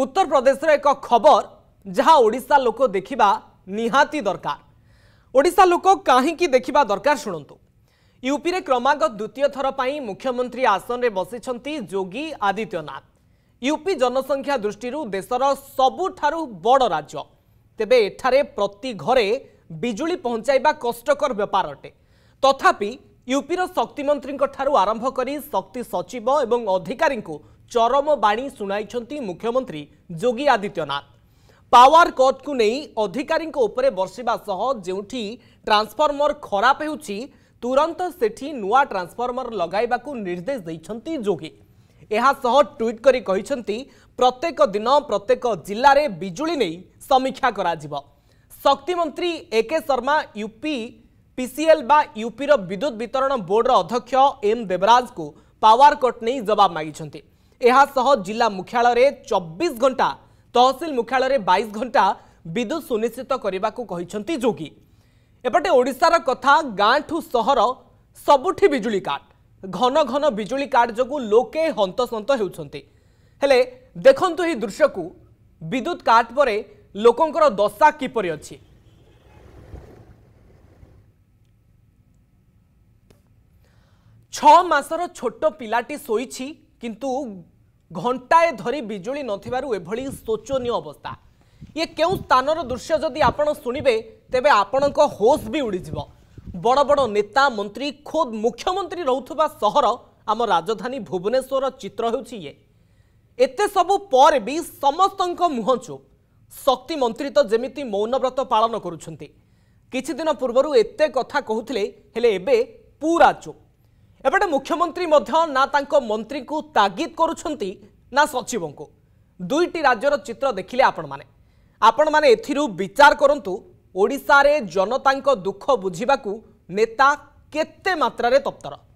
ଉତ୍ତରପ୍ରଦେଶର ଏକ ଖବର ଯାହା ଓଡ଼ିଶା ଲୋକ ଦେଖିବା ନିହାତି ଦରକାର ଓଡ଼ିଶା ଲୋକ କାହିଁକି ଦେଖିବା ଦରକାର ଶୁଣନ୍ତୁ ୟୁପିରେ କ୍ରମାଗତ ଦ୍ୱିତୀୟ ଥର ପାଇଁ ମୁଖ୍ୟମନ୍ତ୍ରୀ ଆସନରେ ବସିଛନ୍ତି ଯୋଗୀ ଆଦିତ୍ୟନାଥ ୟୁପି ଜନସଂଖ୍ୟା ଦୃଷ୍ଟିରୁ ଦେଶର ସବୁଠାରୁ ବଡ଼ ରାଜ୍ୟ ତେବେ ଏଠାରେ ପ୍ରତି ଘରେ ବିଜୁଳି ପହଞ୍ଚାଇବା କଷ୍ଟକର ବେପାର ଅଟେ ତଥାପି ୟୁପିର ଶକ୍ତିମନ୍ତ୍ରୀଙ୍କଠାରୁ ଆରମ୍ଭ କରି ଶକ୍ତି ସଚିବ ଏବଂ ଅଧିକାରୀଙ୍କୁ চরম বাণী শুনাইছেন মুখ্যমন্ত্রী যোগী আদিত্যনাথ পাওয়ার কটকু নেই অধিকারী উপরে বর্ষিবা সহ যেটি ট্রান্সফর্মর খরাপ হচ্ছে তুরন্ত সেটি নূয়া ট্রান্সফর্মর লগাইবা নির্দেশ দিয়েছেন যোগী ଏହାସହ ଟ୍ୱିଟ୍ କରି କହିଛନ୍ତି ପ୍ରତ୍ୟେକ ଦିନ ପ୍ରତ୍ୟେକ ଜିଲ୍ଲାରେ ବିଜୁଳି ନେଇ ସମୀକ୍ଷା କରାଯିବ ଶକ୍ତିମନ୍ତ୍ରୀ ଏ କେ ଶର୍ମା ୟୁପି ପିସିଏଲ୍ ବା ୟୁପିର ବିଦ୍ୟୁତ୍ ବିତରଣ ବୋର୍ଡର ଅଧ୍ୟକ୍ଷ ଏମ୍ ଦେବରାଜଙ୍କୁ ପାୱାର କଟ୍ ନେଇ ଜବାବ ମାଗିଛନ୍ତି ଏହାସହ ଜିଲ୍ଲା ମୁଖ୍ୟାଳୟରେ ଚବିଶ ଘଣ୍ଟା ତହସିଲ ମୁଖ୍ୟାଳୟରେ ବାଇଶ ଘଣ୍ଟା ବିଦ୍ୟୁତ୍ ସୁନିଶ୍ଚିତ କରିବାକୁ କହିଛନ୍ତି ଯୋଗୀ ଏପଟେ ଓଡ଼ିଶାର କଥା ଗାଁଠୁ ସହର ସବୁଠି ବିଜୁଳି କାଟ ଘନ ଘନ ବିଜୁଳି କାଟ ଯୋଗୁଁ ଲୋକେ ହନ୍ତସନ୍ତ ହେଉଛନ୍ତି ହେଲେ ଦେଖନ୍ତୁ ଏହି ଦୃଶ୍ୟକୁ ବିଦ୍ୟୁତ କାଟ ପରେ ଲୋକଙ୍କର ଦଶା କିପରି ଅଛି ଛଅ ମାସର ଛୋଟ ପିଲାଟି ଶୋଇଛି କିନ୍ତୁ ଘଣ୍ଟାଏ ଧରି ବିଜୁଳି ନଥିବାରୁ ଏଭଳି ଶୋଚନୀୟ ଅବସ୍ଥା ଇଏ କେଉଁ ସ୍ଥାନର ଦୃଶ୍ୟ ଯଦି ଆପଣ ଶୁଣିବେ ତେବେ ଆପଣଙ୍କ ହୋସ୍ ବି ଉଡ଼ିଯିବ ବଡ଼ ବଡ଼ ନେତା ମନ୍ତ୍ରୀ ଖୋଦ୍ ମୁଖ୍ୟମନ୍ତ୍ରୀ ରହୁଥିବା ସହର ଆମ ରାଜଧାନୀ ଭୁବନେଶ୍ୱର ଚିତ୍ର ହେଉଛି ଇଏ ଏତେ ସବୁ ପରେ ବି ସମସ୍ତଙ୍କ ମୁହଁ ଚୁପ୍ ଶକ୍ତି ମନ୍ତ୍ରୀ ତ ଯେମିତି ମୌନବ୍ରତ ପାଳନ କରୁଛନ୍ତି କିଛିଦିନ ପୂର୍ବରୁ ଏତେ କଥା କହୁଥିଲେ ହେଲେ ଏବେ ପୁରା ଚୁପ୍ এপটে মুখ্যমন্ত্রী মধ্য না তাঙ্ক মন্ত্রী তাগিদ করছেন না সচিব দুইটি রাজ্যর চিত্র দেখলে আপন মানে আপন মানে এর বিচার করতু ওড়শার জনতা দুঃখ বুঝিবাকু নেতা কেতে মাত্রার তপ্তর